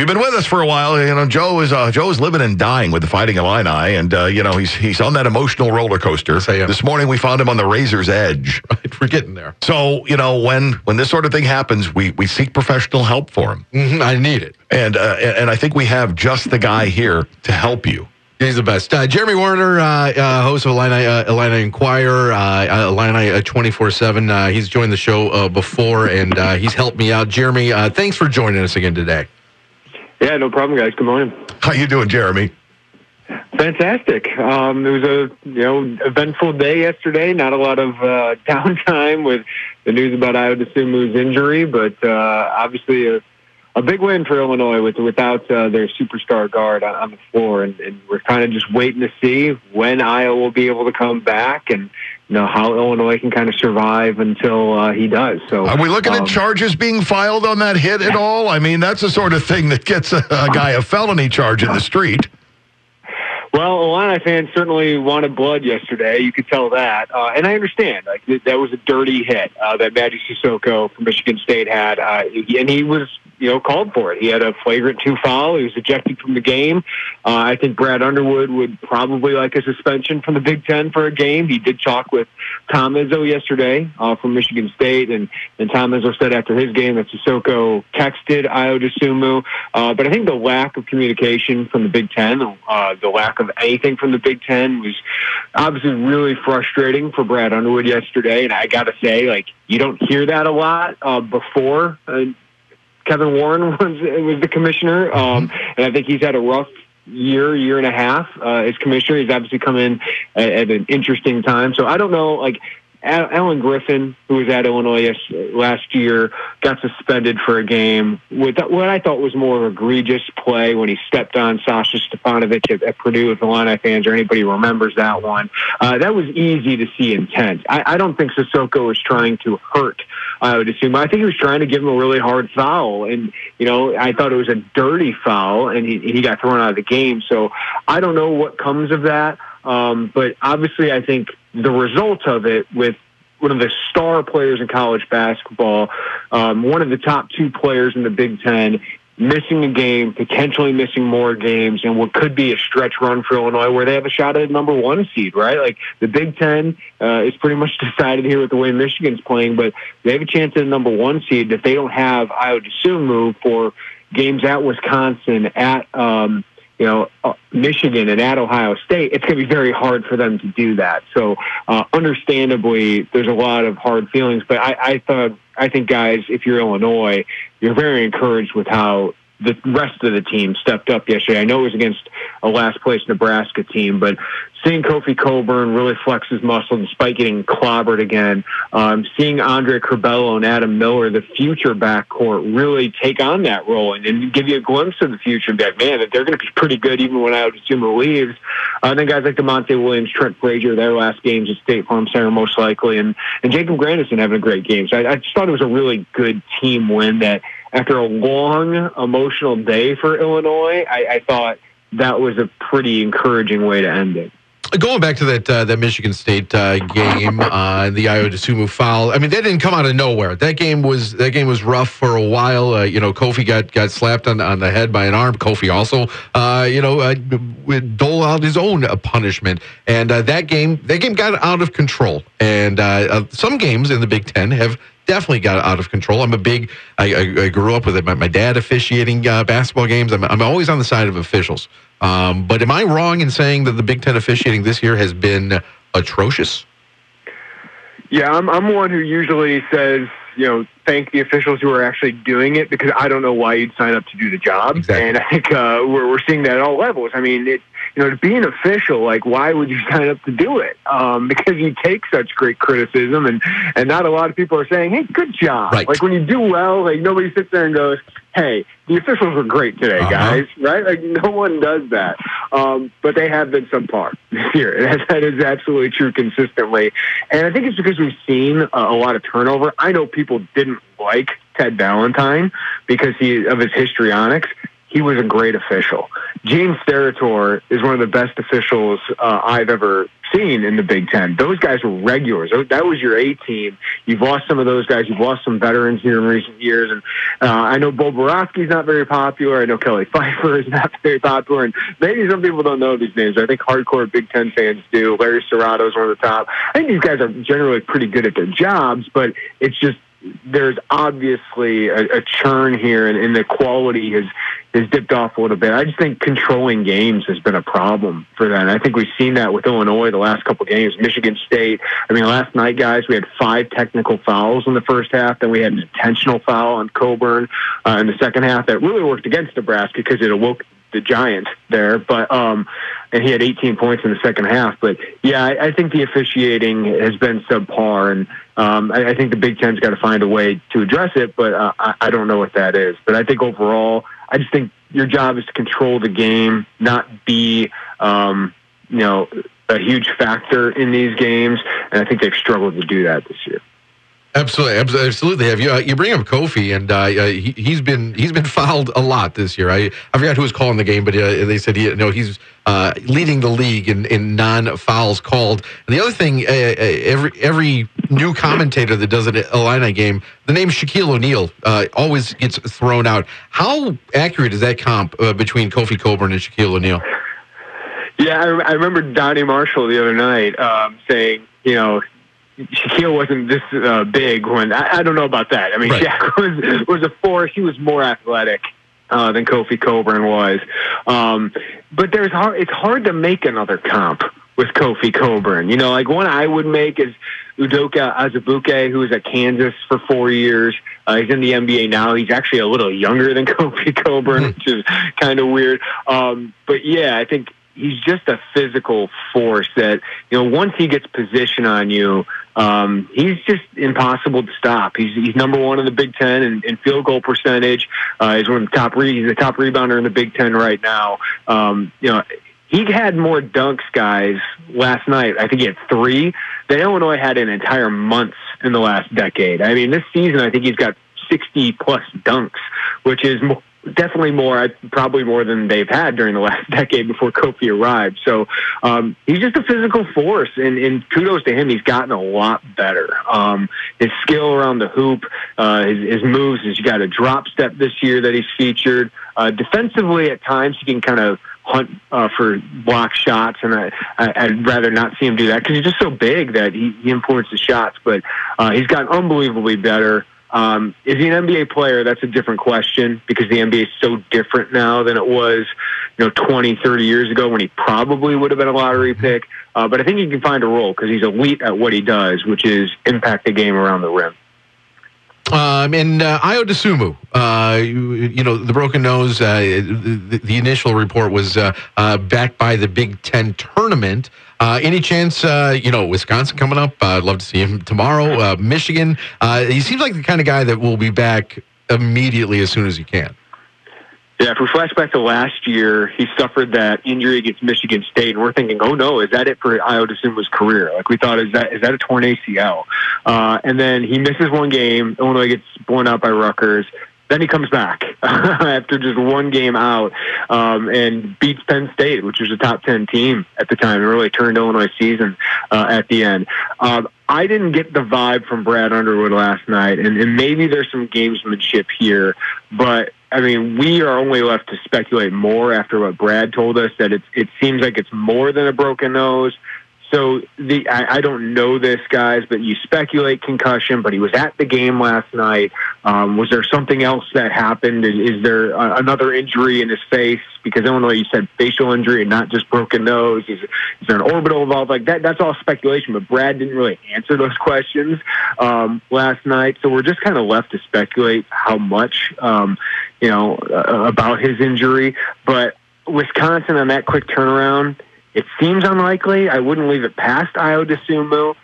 you've been with us for a while, you know Joe is uh, Joe is living and dying with the Fighting Illini, and uh, you know he's he's on that emotional roller coaster. Yes. This morning we found him on the razor's edge. Right, we're getting there. So you know when when this sort of thing happens, we we seek professional help for him, Mhm, I need it. and uh, and I think we have just the guy here to help you. He's the best. Uh, Jeremy Werner, uh, uh, host of Illini, uh, Illini Inquirer, uh, Illini 24 7. Uh, he's joined the show uh, before and uh, he's helped me out. Jeremy, uh, thanks for joining us again today. Yeah, no problem, guys. Good morning. How you doing, Jeremy? Fantastic. Um, it was a you know eventful day yesterday. Not a lot of uh, downtime with the news about Ayo Dosunmu's injury, but uh, obviously a, a big win for Illinois with without uh, their superstar guard on, on the floor, and, and we're kind of just waiting to see when Ayo will be able to come back and. You know how Illinois can kind of survive until uh, he does. So, Are we looking um, at charges being filed on that hit at all? I mean, that's the sort of thing that gets a, a guy a felony charge in the street. Well, Illini fans certainly wanted blood yesterday. You could tell that, uh, and I understand. Like th- that was a dirty hit uh, that Mady Sissoko from Michigan State had, uh, and he was, you know, called for it. He had a flagrant two foul. He was ejected from the game. Uh, I think Brad Underwood would probably like a suspension from the Big Ten for a game. He did talk with Tom Izzo yesterday uh, from Michigan State, and and Tom Izzo said after his game that Sissoko texted Ayo Dosunmu. Uh, but I think the lack of communication from the Big Ten, uh, the lack of anything from the Big Ten was obviously really frustrating for Brad Underwood yesterday. And I got to say, like, you don't hear that a lot uh, before uh, Kevin Warren was was the commissioner. Um, and I think he's had a rough year, year and a half uh, as commissioner. He's obviously come in at, at an interesting time. So I don't know, like. Al- Alan Griffin, who was at Illinois last year, got suspended for a game with what I thought was more of egregious play when he stepped on Sasha Stefanovic at, at Purdue. If the Illini fans or anybody remembers that one, uh, that was easy to see intent. I, I don't think Sissoko was trying to hurt I would assume. I think he was trying to give him a really hard foul, and you know, I thought it was a dirty foul, and he he got thrown out of the game. So I don't know what comes of that, um, but obviously, I think the result of it with one of the star players in college basketball, um, one of the top two players in the Big Ten, missing a game, potentially missing more games, and what could be a stretch run for Illinois where they have a shot at a number one seed, right? Like the Big Ten uh, is pretty much decided here with the way Michigan's playing, but they have a chance at a number one seed if they don't have Ayo move for games at Wisconsin, at um, you know uh, Michigan, and at Ohio State. It's going to be very hard for them to do that. So, uh, understandably, there's a lot of hard feelings. But I, I thought, I think, guys, if you're Illinois, you're very encouraged with how the rest of the team stepped up yesterday. I know it was against a last place Nebraska team, but seeing Kofi Cockburn really flex his muscle despite getting clobbered again, um, seeing Andre Curbelo and Adam Miller, the future backcourt, really take on that role and, and give you a glimpse of the future and be like, man, they're going to be pretty good even when Ayo Dosunmu leaves. Uh, then guys like Da'Monte Williams, Trent Frazier, their last games at State Farm Center most likely, and, and Jacob Grandison having a great game. So I, I just thought it was a really good team win that after a long emotional day for Illinois, I, I thought that was a pretty encouraging way to end it. Going back to that uh, that Michigan State uh, game uh, the Ayo Dosunmu foul, I mean that didn't come out of nowhere. That game was that game was rough for a while. Uh, you know, Kofi got got slapped on on the head by an arm. Kofi also, uh, you know, uh, dole out his own uh, punishment, and that game that game got out of control. And some games in the Big Ten have definitely got out of control. I'm a big. I, I, I grew up with it. My, my dad officiating uh, basketball games. I'm, I'm always on the side of officials. Um, but am I wrong in saying that the Big Ten officiating this year has been atrocious? Yeah, I'm I'm one who usually says, you know, thank the officials who are actually doing it because I don't know why you'd sign up to do the job. Exactly. And I think uh, we're we're seeing that at all levels. I mean, it you know, to be an official, like why would you sign up to do it? Um, because you take such great criticism, and and not a lot of people are saying, hey, good job. Right. Like when you do well, like nobody sits there and goes, hey, the officials were great today, Uh-huh. guys. Right? Like no one does that. Um, but they have been subpar this year. That, that is absolutely true consistently. And I think it's because we've seen a, a lot of turnover. I know people didn't like Ted Valentine because he of his histrionics. He was a great official, James Steratore is one of the best officials uh, I've ever seen in the Big Ten. Those guys were regulars. That was your A team. You've lost some of those guys. You've lost some veterans here in recent years. And uh, I know Bo Boroski's not very popular. I know Kelly Pfeifer is not very popular. And maybe some people don't know these names. I think hardcore Big Ten fans do. Larry Scirotto is one of the top. I think these guys are generally pretty good at their jobs, but it's just there's obviously a, a churn here, and, and the quality has has dipped off a little bit. I just think controlling games has been a problem for them. I think we've seen that with Illinois the last couple games. Michigan State. I mean, last night, guys, we had five technical fouls in the first half. Then we had an intentional foul on Cockburn uh, in the second half that really worked against Nebraska because it awoke the Giants there, but um, and he had 18 points in the second half. But yeah, I, I think the officiating has been subpar, and um, I, I think the Big Ten's got to find a way to address it. But uh, I, I don't know what that is. But I think overall, I just think your job is to control the game, not be, um, you know, a huge factor in these games. And I think they've struggled to do that this year. Absolutely, absolutely. Have you uh, you bring up Kofi, and uh, uh, he, has been he's been fouled a lot this year. I I forgot who was calling the game, but uh, they said he, know he's uh, leading the league in, in non fouls called. And the other thing, uh, every every new commentator that does an Illini game, the name Shaquille O'Neal always gets thrown out. How accurate is that comp between Kofi Cockburn and Shaquille O'Neal? Yeah, I, I remember Donny Marshall the other night um, saying, you know, Shaquille wasn't this uh, big when I, I don't know about that. I mean, right. Shaq was was a force. He was more athletic uh, than Kofi Cockburn was. Um, but there's hard. It's hard to make another comp with Kofi Coburn. You know, like one I would make is Udoka Azubuike, who was at Kansas for four years. Uh, he's in the NBA now. He's actually a little younger than Kofi Cockburn, which is kind of weird. Um, but yeah, I think he's just a physical force that you know once he gets position on you um, he's just impossible to stop. He's he's number one in the Big Ten in, in field goal percentage. Uh, he's one of the top re- he's the top rebounder in the Big Ten right now. Um, you know, he had more dunks, guys, last night. I think he had three. That Illinois had an entire month in the last decade. I mean, this season, I think he's got 60 plus dunks, which is definitely more, probably more than they've had during the last decade before Kofi arrived. So um, he's just a physical force, and, and kudos to him. He's gotten a lot better. Um, his skill around the hoop, uh, his, his moves. He's got a drop step this year that he's featured. Uh, defensively, at times he can kind of hunt uh, for block shots, and I, I, would rather not see him do that because he's just so big that he, he influences shots. But uh, he's gotten unbelievably better. Um, is he an NBA player? That's a different question because the NBA is so different now than it was, you know, 20, 30 years ago when he probably would have been a lottery mm-hmm. pick. Uh, but I think he can find a role because he's elite at what he does, which is impact the game around the rim. Um, and uh, Ayo Dosunmu, uh, you, you, know, the broken nose, uh, the, the, initial report was uh, uh, backed by the Big Ten tournament. Uh, any chance, uh, you know, Wisconsin coming up? I'd love to see him tomorrow. Michigan. He seems like the kind of guy that will be back immediately as soon as he can. Yeah, if we flash back to last year, he suffered that injury against Michigan State, and we're thinking, oh no, is that it for Ayo Dosunmu's career? Like we thought, is that is that a torn ACL? Uh, and then he misses one game. Illinois gets blown out by Rutgers. Then he comes back after just one game out um, and beats Penn State, which was a top 10 team at the time, and really turned Illinois' season uh, at the end. Um, I didn't get the vibe from Brad Underwood last night, and, and maybe there's some gamesmanship here, but I mean, we are only left to speculate more after what Brad told us that it, it seems like it's more than a broken nose. So the I, I don't know this, guys, but you speculate concussion. But he was at the game last night. Um, was there something else that happened? Is, is there a, another injury in his face? Because Illinois, you said facial injury and not just broken nose. Is, is there an orbital involved? Like that? That's all speculation. But Brad didn't really answer those questions um, last night. So we're just kind of left to speculate how much, um, you know, uh, about his injury. But Wisconsin on that quick turnaround it seems unlikely. I wouldn't leave it past Ayo Dosunmu.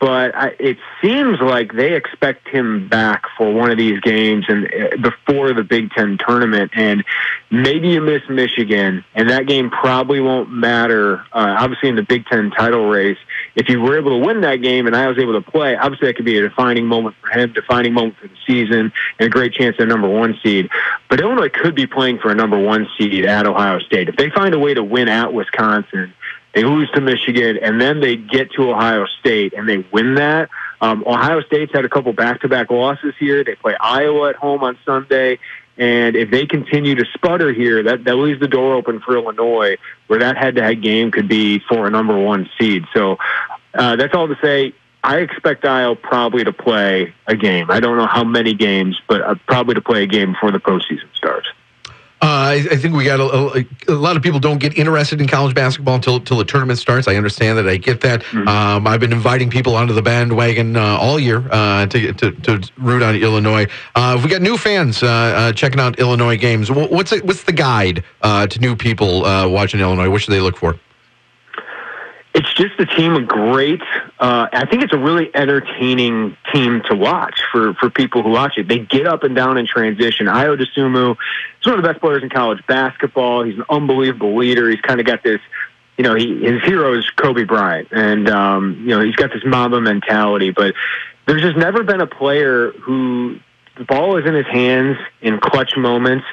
but I, it seems like they expect him back for one of these games and uh, before the Big Ten tournament. And maybe you miss Michigan, and that game probably won't matter. Uh, obviously, in the Big Ten title race, if you were able to win that game and Ayo was able to play, obviously that could be a defining moment for him, defining moment for the season, and a great chance at number one seed. But Illinois could be playing for a number one seed at Ohio State if they find a way to win at Wisconsin they lose to Michigan, and then they get to Ohio State and they win that. Um, Ohio State's had a couple back-to-back losses here. They play Iowa at home on Sunday. And if they continue to sputter here, that, that leaves the door open for Illinois, where that head-to-head game could be for a number one seed. So uh, that's all to say. I expect Ayo probably to play a game. I don't know how many games, but uh, probably to play a game before the postseason starts. Uh, I, I, think we got a, a, a, lot of people don't get interested in college basketball until, until the tournament starts. I understand that. I get that. Mm-hmm. Um, I've been inviting people onto the bandwagon uh, all year uh, to, to, to root on Illinois. Uh, we got new fans uh, checking out Illinois games. What's what's the guide to new people watching Illinois? What should they look for? It's just a team of great. Uh, I think it's a really entertaining team to watch for, for people who watch it. They get up and down in transition. Ayo Dosunmu is one of the best players in college basketball. He's an unbelievable leader. He's kind of got this, you know, he, his hero is Kobe Bryant, and um, you know he's got this Mamba mentality. But there's just never been a player who the ball is in his hands in clutch moments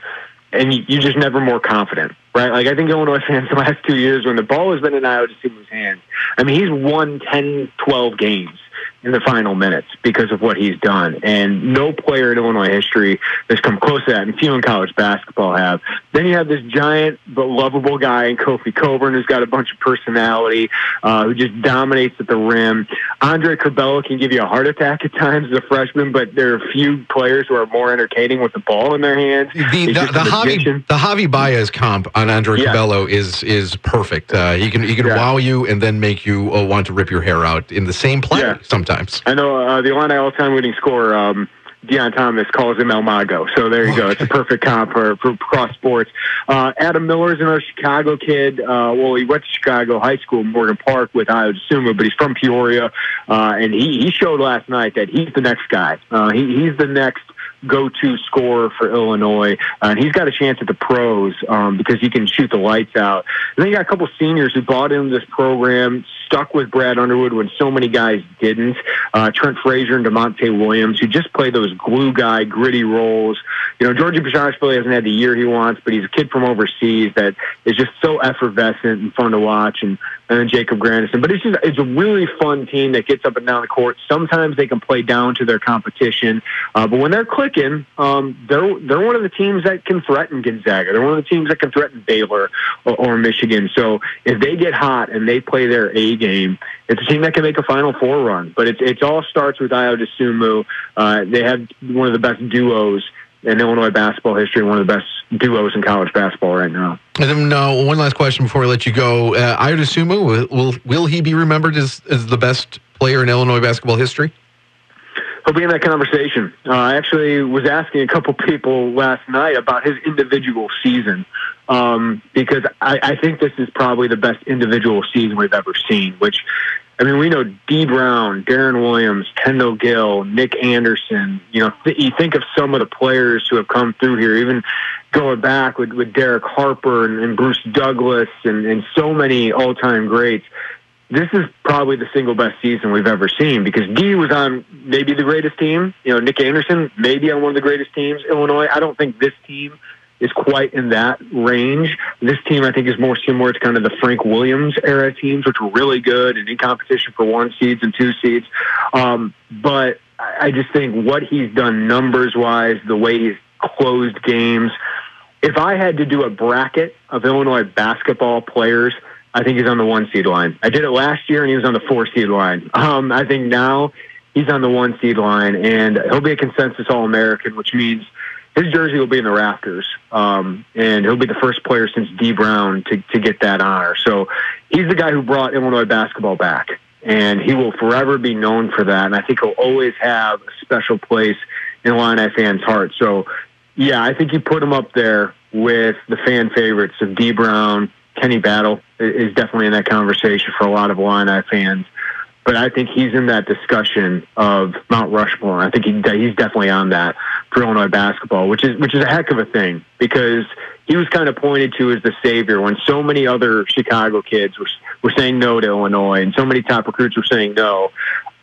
and you, are just never more confident, right? Like I think Illinois fans the last two years when the ball has been in Ayo Dosunmu's hands, I mean, he's won 10, 12 games in the final minutes because of what he's done. And no player in Illinois history has come close to that, and few in college basketball have. Then you have this giant but lovable guy in Kofi Cockburn who's got a bunch of personality, uh, who just dominates at the rim. Andre Curbelo can give you a heart attack at times as a freshman, but there are a few players who are more entertaining with the ball in their hands. The, the, the, Javi, the Javi Baez comp on Andre yeah. Curbelo is is perfect. Uh, he can he can yeah. wow you and then make you uh, want to rip your hair out in the same play yeah. sometimes sometimes. I know uh, the Illini all-time leading scorer, um, Deon Thomas, calls him El Mago. So there you okay. go. It's a perfect comp for, for cross sports. Uh, Adam Miller's another Chicago kid. Uh, well, he went to Chicago High School, in Morgan Park, with Ayo Dosunmu, but he's from Peoria. Uh, and he, he showed last night that he's the next guy. Uh, he, he's the next go-to scorer for Illinois. Uh, and he's got a chance at the pros um, because he can shoot the lights out. And then you got a couple seniors who bought into this program, stuck with Brad Underwood when so many guys didn't. Uh, Trent Frazier and Da'Monte Williams, who just play those glue guy, gritty roles. You know, Giorgi Bezhanishvili hasn't had the year he wants, but he's a kid from overseas that is just so effervescent and fun to watch. And, and then Jacob Grandison. But it's just, it's a really fun team that gets up and down the court. Sometimes they can play down to their competition. Uh, but when they're clicking, um, they're, they're one of the teams that can threaten Gonzaga. They're one of the teams that can threaten Baylor or, or Michigan. So if they get hot and they play their A game, it's a team that can make a Final Four run. But it, it all starts with Ayo Dosunmu. Uh, they have one of the best duos in Illinois basketball history, one of the best duos in college basketball right now. And then uh, one last question before I let you go. Uh, Ayo Dosunmu, will, will, will he be remembered as, as the best player in Illinois basketball history? He'll be in that conversation. Uh, I actually was asking a couple people last night about his individual season um, because I, I think this is probably the best individual season we've ever seen, which I mean, we know Dee Brown, Deron Williams, Kendall Gill, Nick Anderson. You know, th- you think of some of the players who have come through here, even going back with, with Derek Harper and, and Bruce Douglas and, and so many all time greats. This is probably the single best season we've ever seen because Dee was on maybe the greatest team. You know, Nick Anderson maybe on one of the greatest teams. Illinois, I don't think this team is quite in that range. This team, I think, is more similar to kind of the Frank Williams era teams, which were really good and in competition for one seeds and two seeds. Um, but I just think what he's done numbers wise, the way he's closed games. If I had to do a bracket of Illinois basketball players, I think he's on the one seed line. I did it last year and he was on the four seed line. Um, I think now he's on the one seed line and he'll be a consensus All American, which means his jersey will be in the rafters, um, and he'll be the first player since Dee Brown to, to get that honor. So he's the guy who brought Illinois basketball back, and he will forever be known for that. And I think he'll always have a special place in Illini fans' hearts. So, yeah, I think you put him up there with the fan favorites of Dee Brown, Kenny Battle is definitely in that conversation for a lot of Illini fans. but I think he's in that discussion of Mount Rushmore. I think he, he's definitely on that for Illinois basketball, which is which is a heck of a thing because he was kind of pointed to as the savior when so many other Chicago kids were were saying no to Illinois, and so many top recruits were saying no.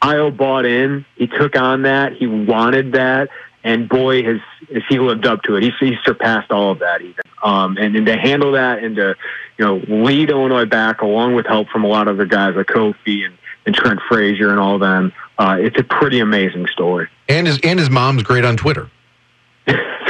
Ayo bought in. He took on that. He wanted that. And boy, has, has he lived up to it. He's, he's surpassed all of that even. Um, and, and to handle that and to, you know, lead Illinois back along with help from a lot of other guys like Kofi and, and Trent Frazier and all of them, uh, it's a pretty amazing story. And his, and his mom's great on Twitter.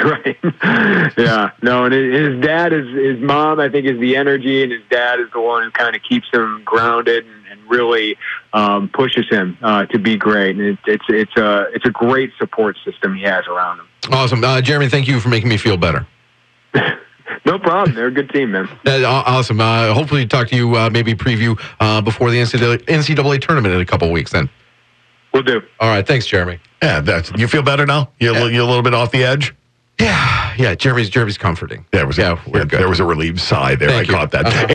right. yeah. No, and his dad is his mom. I think is the energy, and his dad is the one who kind of keeps him grounded and, and really um, pushes him uh, to be great. And it, it's it's a it's a great support system he has around him. Awesome, uh, Jeremy. Thank you for making me feel better. no problem. They're a good team, man. Uh, awesome. Uh, hopefully, talk to you. Uh, maybe preview uh, before the NCAA, NCAA tournament in a couple weeks. Then. We'll do. All right. Thanks, Jeremy. Yeah, that's you feel better now. You're, yeah. you're a little bit off the edge. Yeah, yeah. Jeremy's Jeremy's comforting. There was yeah, a, yeah, there was a relieved sigh there. Thank I you. caught that. Uh-huh.